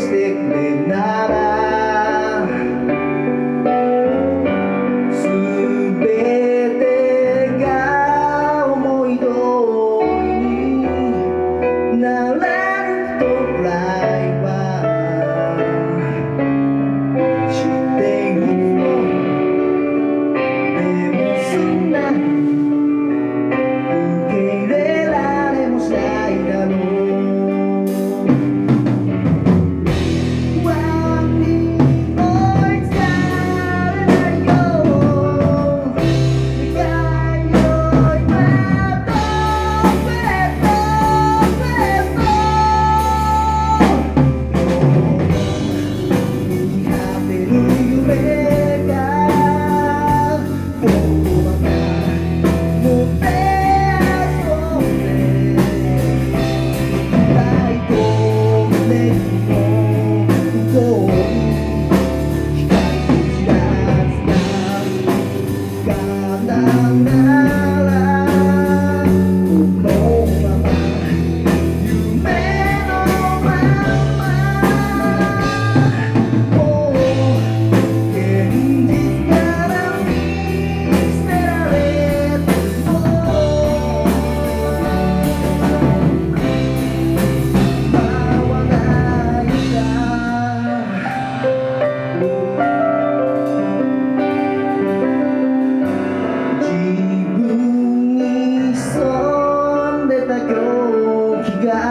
Stick midnight out. tiga